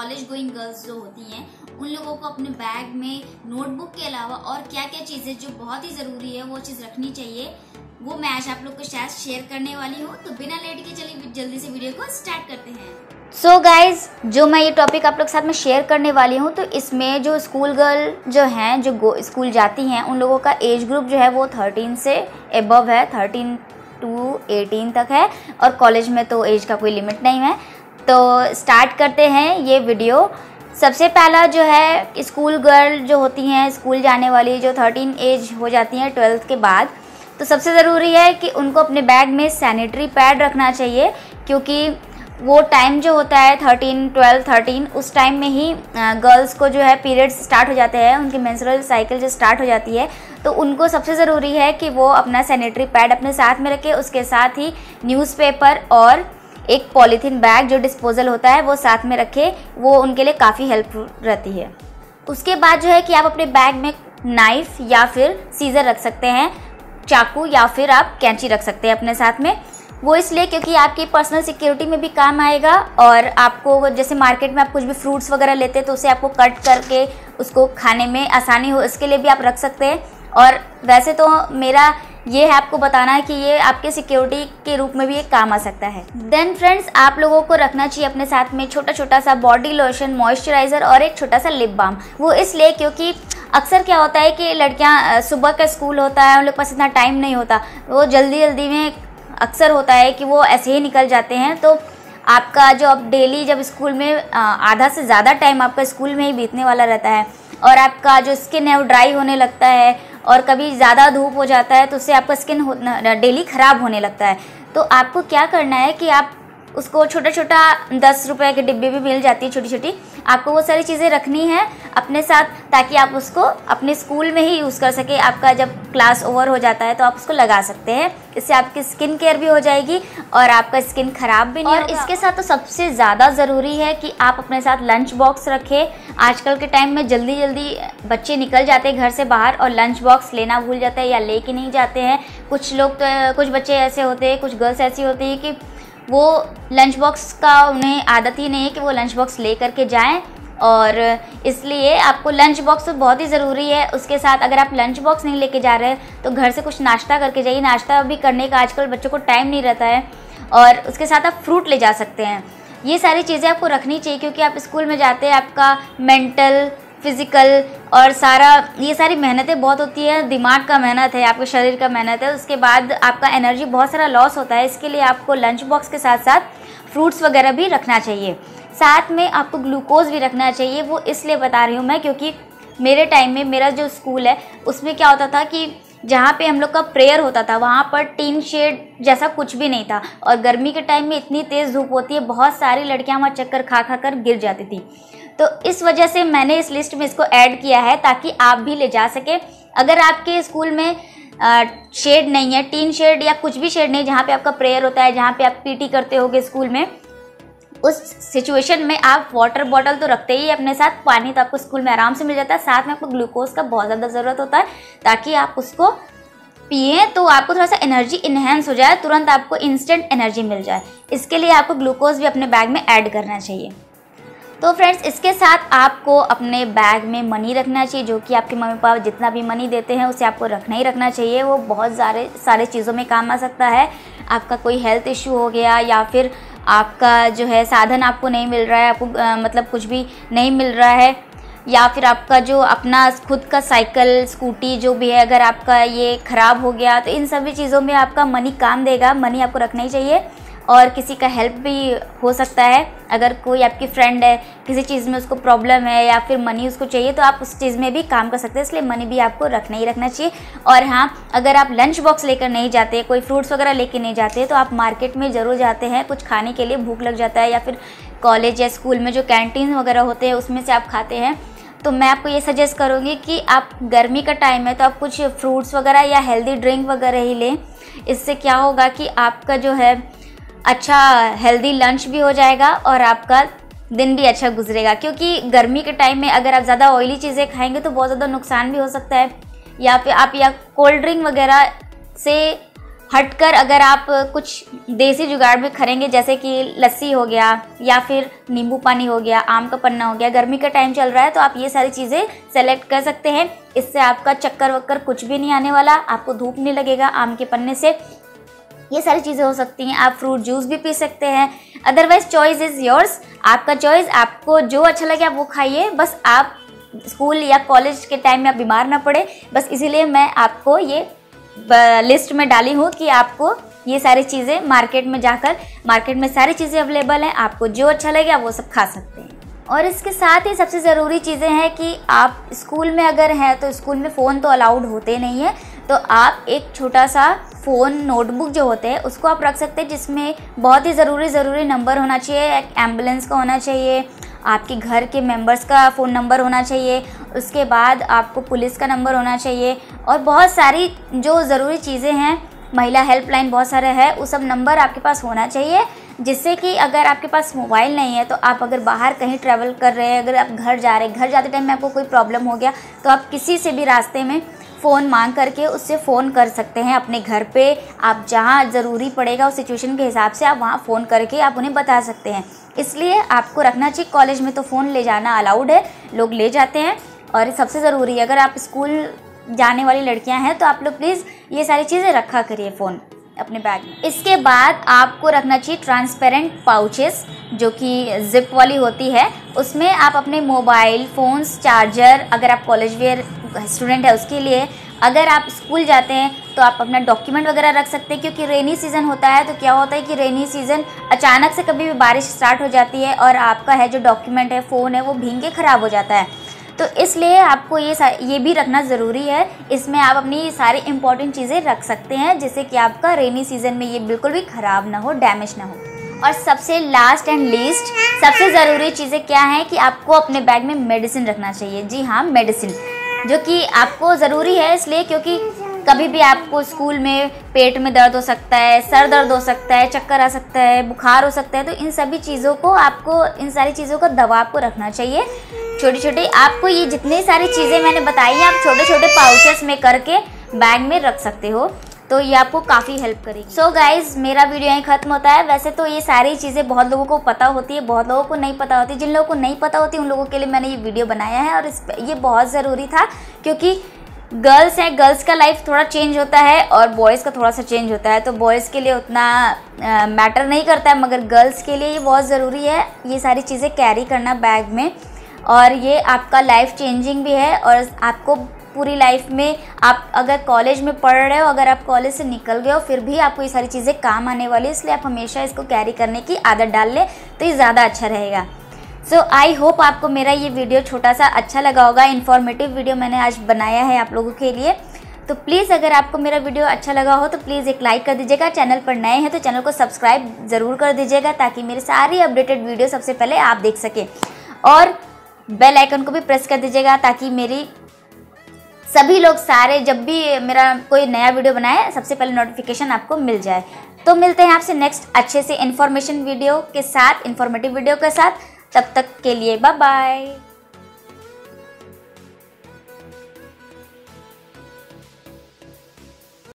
College going girls जो होती हैं, उन लोगों को अपने बैग में नोटबुक के अलावा और क्या क्या चीज़ें जो बहुत ही ज़रूरी है, वो चीज़ रखनी चाहिए, वो मैं आज आप लोग के साथ शेयर करने वाली हूँ। तो बिना लेट के चलिए जल्दी से वीडियो को स्टार्ट करते हैं। सो so गाइज़ जो मैं ये टॉपिक आप लोग के साथ में शेयर करने वाली हूँ तो इसमें जो स्कूल गर्ल जो हैं, जो स्कूल जाती हैं, उन लोगों का एज ग्रुप जो है वो थर्टीन से एबव है थर्टीन टू एटीन तक है, और कॉलेज में तो एज का कोई लिमिट नहीं है। तो स्टार्ट करते हैं ये वीडियो सबसे पहला जो है स्कूल गर्ल जो होती हैं स्कूल जाने वाली जो थर्टीन एज हो जाती हैं ट्वेल्थ के बाद तो सबसे ज़रूरी है कि उनको अपने बैग में सैनिटरी पैड रखना चाहिए, क्योंकि वो टाइम जो होता है थर्टीन ट्वेल्व थर्टीन उस टाइम में ही गर्ल्स को जो है पीरियड्स स्टार्ट हो जाते हैं, उनकी मेंस्ट्रुअल साइकिल जो स्टार्ट हो जाती है तो उनको सबसे ज़रूरी है कि वो अपना सैनिटरी पैड अपने साथ में रखे, उसके साथ ही न्यूज़पेपर और एक पॉलीथीन बैग जो डिस्पोजल होता है, वो साथ में रखे, वो उनके लिए काफ़ी हेल्पफुल रहती है। उसके बाद जो है कि आप अपने बैग में नाइफ या फिर सीज़र रख सकते हैं, चाकू या फिर आप कैंची रख सकते हैं अपने साथ में। वो इसलिए क्योंकि आपकी पर्सनल सिक्योरिटी में भी काम आएगा और आपको जैसे मार्केट में आप कुछ भी फ्रूट्स वगैरह लेते हैं तो उसे आपको कट करके उसको खाने में आसानी हो इसके लिए भी आप रख सकते हैं। और वैसे तो मेरा ये है आपको बताना है कि ये आपके सिक्योरिटी के रूप में भी एक काम आ सकता है। देन फ्रेंड्स आप लोगों को रखना चाहिए अपने साथ में छोटा छोटा सा बॉडी लोशन मॉइस्चराइजर और एक छोटा सा लिप बाम वो इसलिए क्योंकि अक्सर क्या होता है कि लड़कियाँ सुबह का स्कूल होता है, उन लोग पास इतना टाइम नहीं होता। वो जल्दी जल्दी में अक्सर होता है कि वो ऐसे ही निकल जाते हैं। तो आपका जो अब डेली जब स्कूल में आधा से ज़्यादा टाइम आपका स्कूल में ही बीतने वाला रहता है और आपका जो स्किन है वो ड्राई होने लगता है। और कभी ज़्यादा धूप हो जाता है तो उससे आपका स्किन डेली ख़राब होने लगता है। तो आपको क्या करना है कि आप उसको छोटा छोटा दस रुपए के डिब्बे भी मिल जाती है छोटी छोटी आपको वो सारी चीज़ें रखनी है अपने साथ ताकि आप उसको अपने स्कूल में ही यूज़ कर सके। आपका जब क्लास ओवर हो जाता है तो आप उसको लगा सकते हैं। इससे आपकी स्किन केयर भी हो जाएगी और आपका स्किन ख़राब भी नहीं और इसके साथ तो सबसे ज़्यादा ज़रूरी है कि आप अपने साथ लंच बॉक्स रखें। आजकल के टाइम में जल्दी जल्दी बच्चे निकल जाते हैं घर से बाहर और लंच बॉक्स लेना भूल जाते हैं या ले के नहीं जाते हैं। कुछ लोग तो कुछ बच्चे ऐसे होते हैं कुछ गर्ल्स ऐसी होती हैं कि वो लंच बॉक्स का उन्हें आदत ही नहीं है कि वो लंच बॉक्स ले करके जाएँ। और इसलिए आपको लंच बॉक्स तो बहुत ही ज़रूरी है। उसके साथ अगर आप लंच बॉक्स नहीं लेके जा रहे तो घर से कुछ नाश्ता करके जाइए। नाश्ता भी करने का आजकल बच्चों को टाइम नहीं रहता है और उसके साथ आप फ्रूट ले जा सकते हैं। ये सारी चीज़ें आपको रखनी चाहिए क्योंकि आप स्कूल में जाते हैं, आपका मेंटल फ़िज़िकल और सारा, ये सारी मेहनतें बहुत होती है। दिमाग का मेहनत है, आपके शरीर का मेहनत है। उसके बाद आपका एनर्जी बहुत सारा लॉस होता है। इसके लिए आपको लंच बॉक्स के साथ साथ फ्रूट्स वगैरह भी रखना चाहिए। साथ में आपको ग्लूकोज भी रखना चाहिए, वो इसलिए बता रही हूँ मैं, क्योंकि मेरे टाइम में मेरा जो स्कूल है, उसमें क्या होता था कि जहाँ पे हम लोग का प्रेयर होता था, वहाँ पर टीन शेड जैसा कुछ भी नहीं था। और गर्मी के टाइम में इतनी तेज़ धूप होती है, बहुत सारी लड़कियाँ वहाँ चक्कर खा खा कर गिर जाती थी। तो इस वजह से मैंने इस लिस्ट में इसको ऐड किया है, ताकि आप भी ले जा सके। अगर आपके स्कूल में शेड नहीं है टीन शेड या कुछ भी शेड नहीं, जहाँ पे आपका प्रेयर होता है, जहाँ पे आप पीटी करते होगे स्कूल में उस सिचुएशन में आप वाटर बॉटल तो रखते ही अपने साथ, पानी तो आपको स्कूल में आराम से मिल जाता है। साथ में आपको ग्लूकोज का बहुत ज़्यादा ज़रूरत होता है, ताकि आप उसको पिए तो आपको थोड़ा सा एनर्जी इन्हेंस हो जाए, तुरंत आपको इंस्टेंट एनर्जी मिल जाए। इसके लिए आपको ग्लूकोज भी अपने बैग में ऐड करना चाहिए। तो फ्रेंड्स इसके साथ आपको अपने बैग में मनी रखना चाहिए जो कि आपके मम्मी पापा जितना भी मनी देते हैं उसे आपको रखना ही रखना चाहिए। वो बहुत सारे सारे चीज़ों में काम आ सकता है। आपका कोई हेल्थ इश्यू हो गया या फिर आपका जो है साधन आपको नहीं मिल रहा है आपको आ, मतलब कुछ भी नहीं मिल रहा है या फिर आपका जो अपना खुद का साइकिल स्कूटी जो भी है अगर आपका ये ख़राब हो गया तो इन सभी चीज़ों में आपका मनी काम देगा मनी आपको रखना ही चाहिए। और किसी का हेल्प भी हो सकता है। अगर कोई आपकी फ्रेंड है, किसी चीज़ में उसको प्रॉब्लम है या फिर मनी उसको चाहिए तो आप उस चीज़ में भी काम कर सकते हैं। इसलिए मनी भी आपको रखना ही रखना चाहिए। और हाँ अगर आप लंच बॉक्स लेकर नहीं जाते, कोई फ्रूट्स वगैरह लेकर नहीं जाते तो आप मार्केट में ज़रूर जाते हैं। कुछ खाने के लिए भूख लग जाता है या फिर कॉलेज या स्कूल में जो कैंटीन वगैरह होते हैं, उसमें से आप खाते हैं। तो मैं आपको ये सजेस्ट करूँगी कि आप गर्मी का टाइम है तो आप कुछ फ्रूट्स वगैरह या हेल्दी ड्रिंक वगैरह ही लें। इससे क्या होगा कि आपका जो है अच्छा हेल्दी लंच भी हो जाएगा और आपका दिन भी अच्छा गुजरेगा, क्योंकि गर्मी के टाइम में अगर आप ज़्यादा ऑयली चीज़ें खाएँगे तो बहुत ज़्यादा नुकसान भी हो सकता है। या फिर आप, या कोल्ड ड्रिंक वगैरह से हटकर अगर आप कुछ देसी जुगाड़ भी खरेंगे जैसे कि लस्सी हो गया या फिर नींबू पानी हो गया, आम का पन्ना हो गया, गर्मी का टाइम चल रहा है तो आप ये सारी चीज़ें सेलेक्ट कर सकते हैं। इससे आपका चक्कर वक्कर कुछ भी नहीं आने वाला, आपको धूप नहीं लगेगा आम के पन्ने से। ये सारी चीज़ें हो सकती हैं। आप फ्रूट जूस भी पी सकते हैं। अदरवाइज़ चॉइस इज़ योर्स आपका चॉइस आपको जो अच्छा लगे आप वो खाइए। बस आप स्कूल या कॉलेज के टाइम में आप बीमार ना पड़े। बस इसीलिए मैं आपको ये लिस्ट में डाली हूँ कि आपको ये सारी चीज़ें मार्केट में जाकर मार्केट में सारी चीज़ें अवेलेबल हैं। आपको जो अच्छा लगे आप वो सब खा सकते हैं। और इसके साथ ही सबसे ज़रूरी चीज़ें हैं कि आप स्कूल में अगर हैं तो स्कूल में फ़ोन तो अलाउड होते नहीं है। तो आप एक छोटा सा फ़ोन नोटबुक जो होते हैं, उसको आप रख सकते हैं, जिसमें बहुत ही ज़रूरी ज़रूरी नंबर होना चाहिए, एक एंबुलेंस का होना चाहिए, आपके घर के मेंबर्स का फ़ोन नंबर होना चाहिए, उसके बाद आपको पुलिस का नंबर होना चाहिए, और बहुत सारी जो ज़रूरी चीज़ें हैं, महिला हेल्पलाइन बहुत सारे है, वो सब नंबर आपके पास होना चाहिए, जिससे कि अगर आपके पास मोबाइल नहीं है तो आप अगर बाहर कहीं ट्रैवल कर रहे हैं, अगर आप घर जा रहे हैं, घर जाते टाइम में आपको कोई प्रॉब्लम हो गया तो आप किसी से भी रास्ते में फ़ोन मांग करके उससे फ़ोन कर सकते हैं अपने घर पे। आप जहाँ ज़रूरी पड़ेगा उस सिचुएशन के हिसाब से आप वहाँ फ़ोन करके आप उन्हें बता सकते हैं। इसलिए आपको रखना चाहिए कॉलेज में तो फ़ोन ले जाना अलाउड है। लोग ले जाते हैं और सबसे ज़रूरी है, अगर आप स्कूल जाने वाली लड़कियाँ हैं तो आप लोग प्लीज़ ये सारी चीज़ें रखा करिए फ़ोन अपने बैग में। इसके बाद आपको रखना चाहिए ट्रांसपेरेंट पाउचेस जो कि जिप वाली होती है। उसमें आप अपने मोबाइल फ़ोन्स चार्जर अगर आप कॉलेज वेयर स्टूडेंट है, उसके लिए अगर आप स्कूल जाते हैं तो आप अपना डॉक्यूमेंट वगैरह रख सकते हैं, क्योंकि रेनी सीज़न होता है तो क्या होता है कि रेनी सीज़न अचानक से कभी भी बारिश स्टार्ट हो जाती है और आपका है जो डॉक्यूमेंट है फ़ोन है, वो भींगे ख़राब हो जाता है। तो इसलिए आपको ये ये भी रखना ज़रूरी है, इसमें आप अपनी सारी इंपॉर्टेंट चीज़ें रख सकते हैं, जिससे कि आपका रेनी सीज़न में ये बिल्कुल भी ख़राब ना हो डैमेज ना हो। और सबसे लास्ट एंड लीस्ट सबसे ज़रूरी चीज़ें क्या हैं कि आपको अपने बैग में मेडिसिन रखना चाहिए। जी हाँ मेडिसिन जो कि आपको ज़रूरी है इसलिए क्योंकि कभी भी आपको स्कूल में पेट में दर्द हो सकता है, सर दर्द हो सकता है, चक्कर आ सकता है, बुखार हो सकता है तो इन सभी चीज़ों को आपको, इन सारी चीज़ों का दवा आपको रखना चाहिए। छोटी छोटी आपको ये जितनी सारी चीज़ें मैंने बताई हैं, आप छोटे छोटे पाउचेस में करके बैग में रख सकते हो। तो ये आपको काफ़ी हेल्प करेगी। सो so गाइज़ मेरा वीडियो यहीं ख़त्म होता है। वैसे तो ये सारी चीज़ें बहुत लोगों को पता होती है, बहुत लोगों को नहीं पता होती। जिन लोगों को नहीं पता होती, उन लोगों के लिए मैंने ये वीडियो बनाया है और इस ये बहुत ज़रूरी था क्योंकि गर्ल्स हैं गर्ल्स का लाइफ थोड़ा चेंज होता है और बॉयज़ का थोड़ा सा चेंज होता है। तो बॉयज़ के लिए उतना मैटर नहीं करता है, मगर गर्ल्स के लिए ये बहुत ज़रूरी है, ये सारी चीज़ें कैरी करना बैग में। और ये आपका लाइफ चेंजिंग भी है और आपको पूरी लाइफ में आप अगर कॉलेज में पढ़ रहे हो, अगर आप कॉलेज से निकल गए हो, फिर भी आपको ये सारी चीज़ें काम आने वाली है, इसलिए आप हमेशा इसको कैरी करने की आदत डाल लें तो ये ज़्यादा अच्छा रहेगा। सो आई होप आपको मेरा ये वीडियो छोटा सा अच्छा लगा होगा इन्फॉर्मेटिव वीडियो मैंने आज बनाया है आप लोगों के लिए। तो प्लीज़ अगर आपको मेरा वीडियो अच्छा लगा हो तो प्लीज़ एक लाइक कर दीजिएगा चैनल पर नए हैं तो चैनल को सब्सक्राइब ज़रूर कर दीजिएगा, ताकि मेरे सारी अपडेटेड वीडियो सबसे पहले आप देख सकें। और बेल आइकन को भी प्रेस कर दीजिएगा, ताकि मेरी सभी लोग सारे, जब भी मेरा कोई नया वीडियो बनाए, सबसे पहले नोटिफिकेशन आपको मिल जाए। तो मिलते हैं आपसे नेक्स्ट अच्छे से इन्फॉर्मेशन वीडियो के साथ इन्फॉर्मेटिव वीडियो के साथ। तब तक के लिए बाय बाय